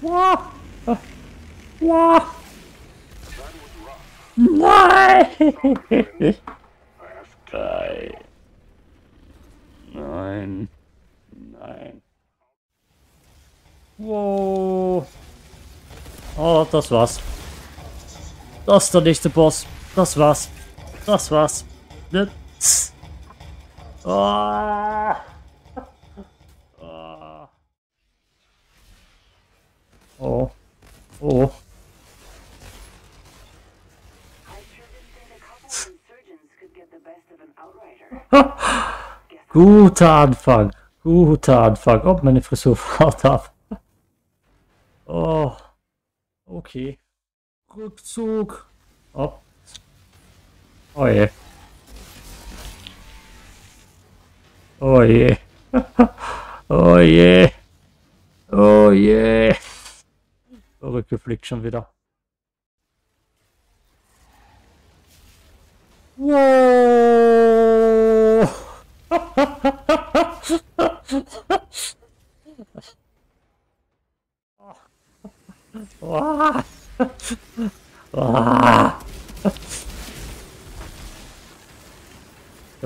Wow. Wow. Nein! Nein. Nein. Nein. Wow. Oh, das war's. Das ist der nächste Boss. Das war's. Das war's. Oh. Oh. Oh. Guter Anfang. Guter Anfang. Ob meine Frisur fahrt ab. Oh. Okay. Rückzug. Oh. Oh je. Oh je. Oh je. Oh je. Rückgeflickt schon wieder. Wow.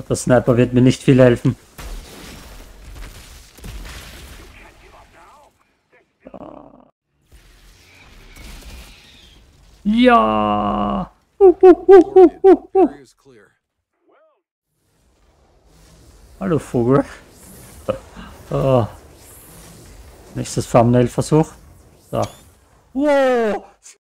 Der Sniper wird mir nicht viel helfen. Ja! Uh, uh, uh, Hallo Vogel. Oh. Nächstes Thumbnail-Versuch. So. Wow!